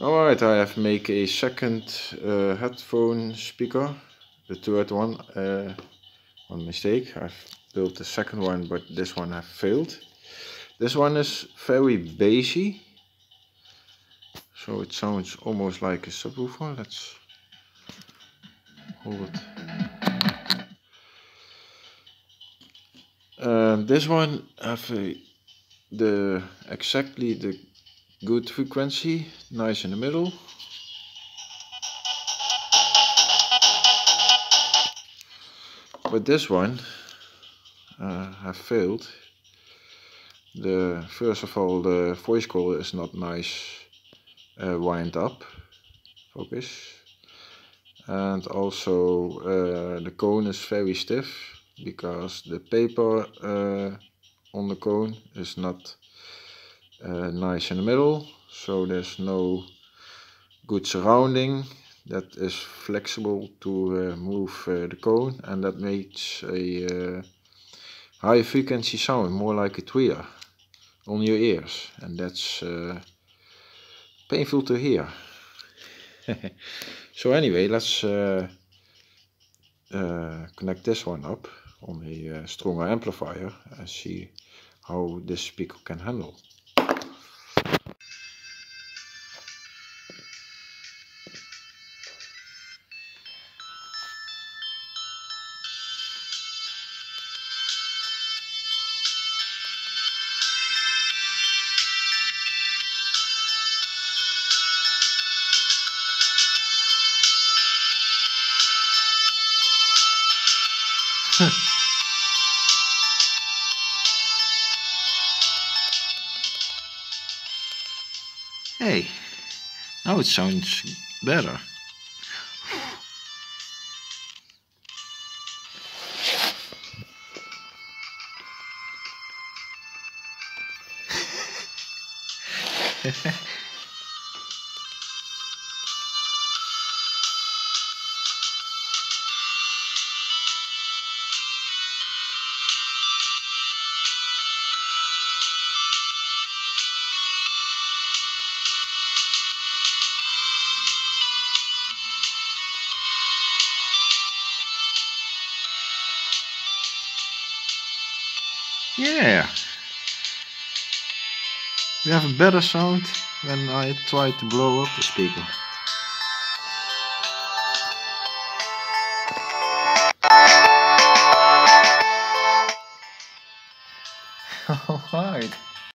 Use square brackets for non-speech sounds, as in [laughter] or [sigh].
Alright, I have made a second uh, headphone speaker. The third one, uh, one mistake. I've built the second one, but this one have failed. This one is very bassy. So it sounds almost like a subwoofer. Let's hold it. Uh, this one have a, the exactly the good frequency, nice in the middle. But this one uh, have failed. The first of all the voice call is not nice uh, wind up, focus, and also uh, the cone is very stiff because the paper uh, on the cone is not uh, nice in the middle so there's no good surrounding. That is flexible to uh, move uh, the cone and that makes a uh, high frequency sound more like a tweeter on your ears and that's uh, painful to hear. [laughs] So anyway let's uh, connect this one up on a stronger amplifier and see how this speaker can handle [laughs] hey, now it sounds better. [laughs] Yeah. We have a better sound when I try to blow up the speaker. [laughs] Alright.